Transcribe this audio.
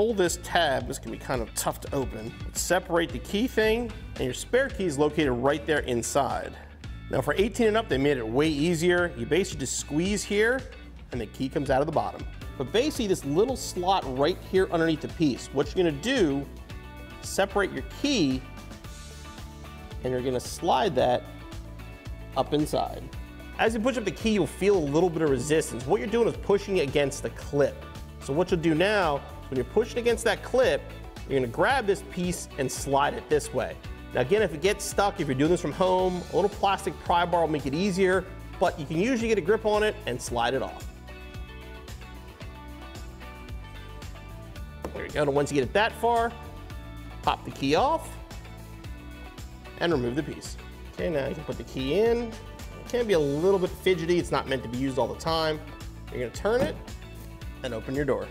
pull this tab, this can be kind of tough to open. Separate the key thing, and your spare key is located right there inside. Now for 18 and up, they made it way easier. You basically just squeeze here, and the key comes out of the bottom. But basically this little slot right here underneath the piece, what you're gonna do, separate your key, and you're gonna slide that up inside. As you push up the key, you'll feel a little bit of resistance. What you're doing is pushing against the clip. So what you'll do now, when you're pushing against that clip, you're gonna grab this piece and slide it this way. Now again, if it gets stuck, if you're doing this from home, a little plastic pry bar will make it easier, but you can usually get a grip on it and slide it off. There you go, and once you get it that far, pop the key off and remove the piece. Okay, now you can put the key in. It can be a little bit fidgety, it's not meant to be used all the time. You're gonna turn it and open your door.